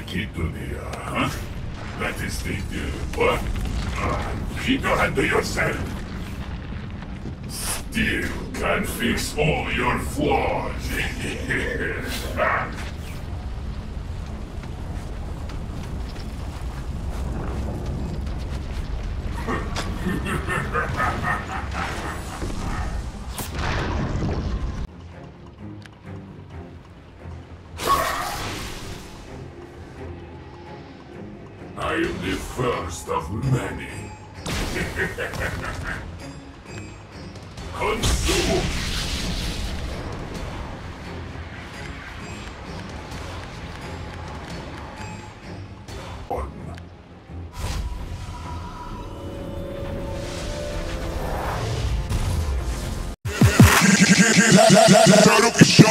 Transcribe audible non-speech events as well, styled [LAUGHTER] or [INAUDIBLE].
Titunia, huh? That is the what? Uh, keep your hand to yourself. Steel can fix all your flaws. [LAUGHS] [LAUGHS] I am the first of many. Consume! One. Que sí.